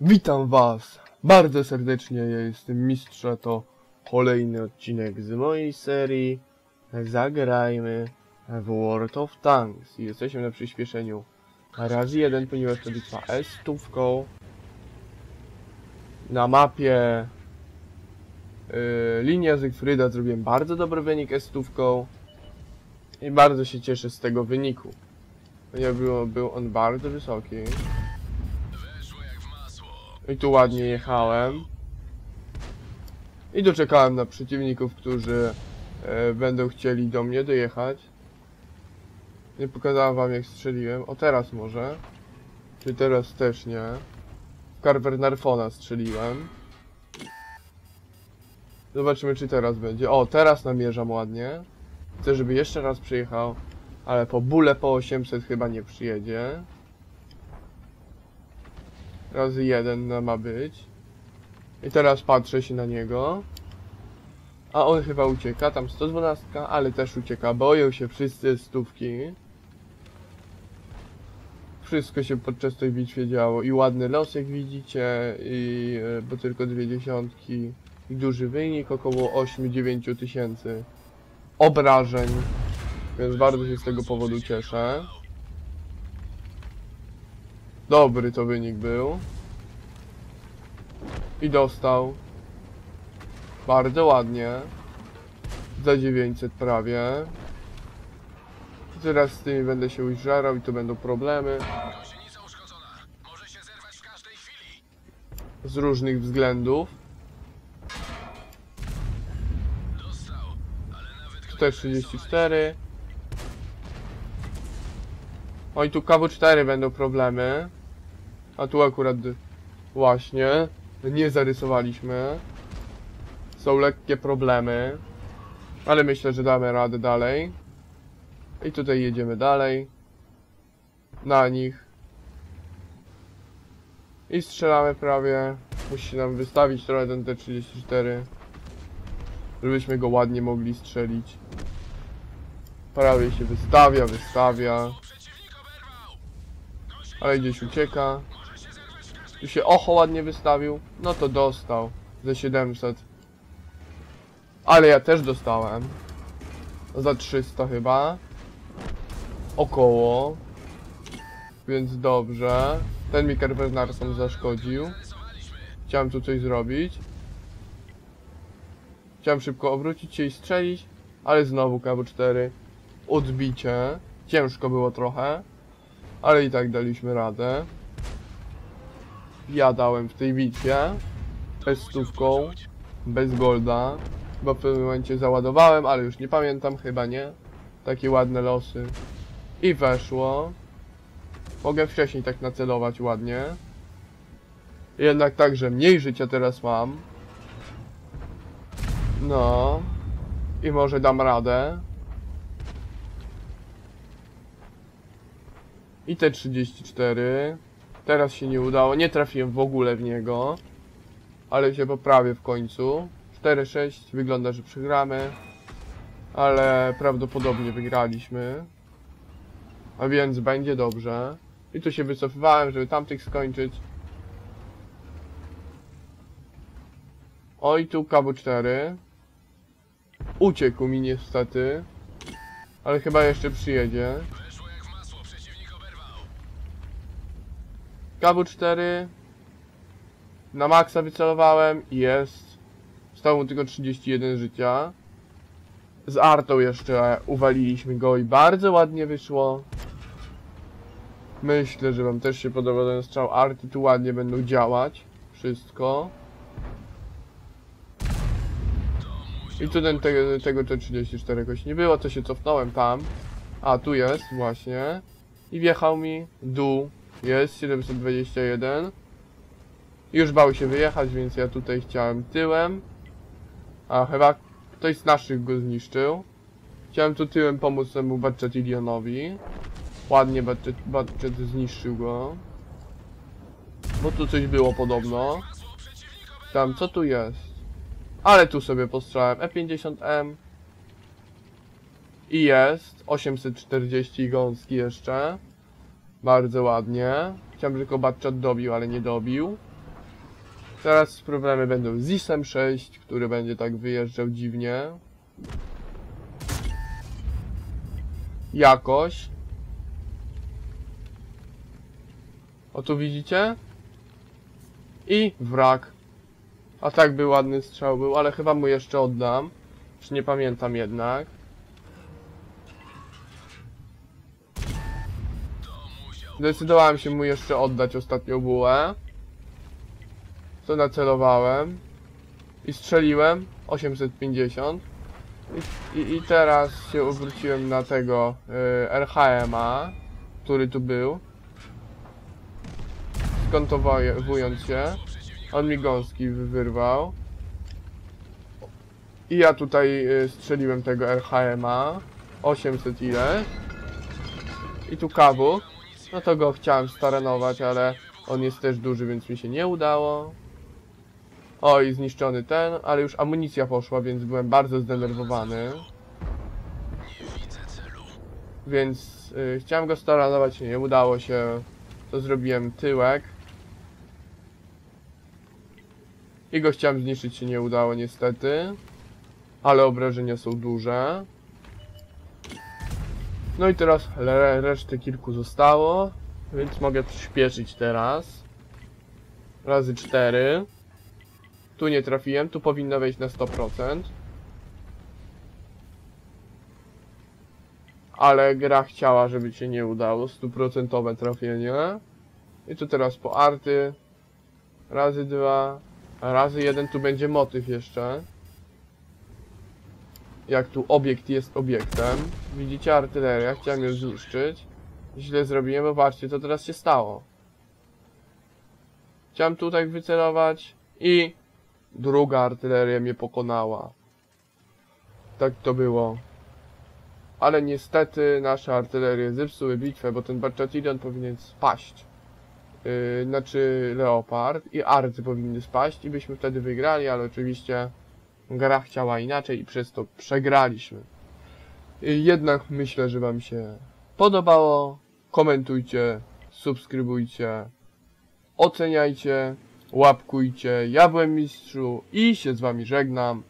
Witam was bardzo serdecznie, ja jestem Mistrza, to kolejny odcinek z mojej serii Zagrajmy w World of Tanks. Jesteśmy na przyspieszeniu razy jeden, ponieważ to bitwa S-stówką. Na mapie yy, linia Zygfryda zrobiłem bardzo dobry wynik S-stówką i bardzo się cieszę z tego wyniku. Ponieważ był, był on bardzo wysoki. I tu ładnie jechałem. I doczekałem na przeciwników, którzy e, będą chcieli do mnie dojechać. Nie pokazałem wam jak strzeliłem. O teraz może. Czy teraz też nie. W Carver Narfona strzeliłem. Zobaczymy czy teraz będzie. O, teraz namierzam ładnie. Chcę, żeby jeszcze raz przyjechał. Ale po bóle po 800 chyba nie przyjedzie. Razy jeden ma być. I teraz patrzę się na niego. A on chyba ucieka, tam 112, ale też ucieka. Boją się wszyscy stówki. Wszystko się podczas tej bitwie działo. I ładny los, jak widzicie, i, e, bo tylko dwie dziesiątki. I duży wynik, około 8-9 tysięcy obrażeń. Więc bardzo się z tego powodu cieszę. Dobry to wynik był. I dostał. Bardzo ładnie. Za 900 prawie. Teraz z tymi będę się już i to będą problemy. Z różnych względów. Dostał, 134. Oj, tu KW4 będą problemy. A tu akurat... Właśnie. Nie zarysowaliśmy. Są lekkie problemy. Ale myślę, że damy radę dalej. I tutaj jedziemy dalej. Na nich. I strzelamy prawie. Musi nam wystawić trochę ten T-34. Żebyśmy go ładnie mogli strzelić. Prawie się wystawia, wystawia. Ale gdzieś ucieka. Tu się ocho ładnie wystawił. No to dostał. Za 700. Ale ja też dostałem. Za 300 chyba. Około. Więc dobrze. Ten mi Carpernarson zaszkodził. Chciałem tu coś zrobić. Chciałem szybko obrócić się i strzelić, ale znowu KW4. Odbicie. Ciężko było trochę, ale i tak daliśmy radę. Ja dałem w tej bitwie. Bez stówką, bez golda. Chyba w pewnym momencie załadowałem, ale już nie pamiętam, chyba nie. Takie ładne losy. I weszło. Mogę wcześniej tak nacelować ładnie. Jednak także mniej życia teraz mam. No. I może dam radę. I te 34. Teraz się nie udało. Nie trafiłem w ogóle w niego. Ale się poprawię w końcu. 4-6. Wygląda, że przegramy. Ale prawdopodobnie wygraliśmy. A więc będzie dobrze. I tu się wycofywałem, żeby tamtych skończyć. Oj, tu KW4. Uciekł mi niestety. Ale chyba jeszcze przyjedzie. Weszło jak w masło. Przeciwnik oberwał. KW4. Na maksa wycelowałem i jest. Stało mu tylko 31 życia. Z Artą jeszcze uwaliliśmy go i bardzo ładnie wyszło. Myślę, że wam też się podoba ten strzał Arty. Tu ładnie będą działać. Wszystko. I tu ten, te, tego T34 jakoś nie było, to się cofnąłem tam. A, tu jest, właśnie. I wjechał mi dół. Jest, 721. Już bał się wyjechać, więc ja tutaj chciałem tyłem. A, chyba ktoś z naszych go zniszczył. Chciałem tu tyłem pomóc temu Batchatilionowi. Ładnie Batchet, zniszczył go. Bo tu coś było podobno. Tam, co tu jest? Ale tu sobie postrzelałem E50M. I jest. 840 gąski jeszcze. Bardzo ładnie. Chciałem, tylko Batchat dobił, ale nie dobił. Teraz problemy będą z ISem 6, który będzie tak wyjeżdżał dziwnie. Jakoś. O tu widzicie? I wrak. A tak by ładny strzał był, ale chyba mu jeszcze oddam. Czy nie pamiętam jednak. Zdecydowałem się mu jeszcze oddać ostatnią bułę. To nacelowałem. I strzeliłem. 850. I, i, i teraz się obróciłem na tego y, RHM-a, który tu był. Skontowując się. On mi gąski wy- wyrwał. I ja tutaj y, strzeliłem tego RHM-a. 800 ile. I tu kabuk. No to go chciałem staranować, ale on jest też duży, więc mi się nie udało. O, i zniszczony ten, ale już amunicja poszła, więc byłem bardzo zdenerwowany. Więc y, chciałem go staranować, nie udało się. To zrobiłem tyłek. I go chciałem zniszczyć, się nie udało niestety. Ale obrażenia są duże. No i teraz le- reszty kilku zostało, więc mogę przyspieszyć teraz. Razy 4. Tu nie trafiłem, tu powinno wejść na 100%. Ale gra chciała, żeby się nie udało, stuprocentowe trafienie. I tu teraz po arty. Razy 2. Razy 1, tu będzie motyw jeszcze jak tu obiekt jest obiektem. Widzicie artyleria, chciałem ją zniszczyć. Źle zrobiłem, bo patrzcie co teraz się stało. Chciałem tutaj wycelować i druga artyleria mnie pokonała. Tak to było. Ale niestety nasze artylerie zepsuły bitwę, bo ten Barchatidon powinien spaść. Yy, znaczy Leopard i arty powinny spaść i byśmy wtedy wygrali, ale oczywiście gra chciała inaczej i przez to przegraliśmy. Jednak myślę, że Wam się podobało. Komentujcie, subskrybujcie, oceniajcie, łapkujcie. Ja byłem mistrzu i się z Wami żegnam.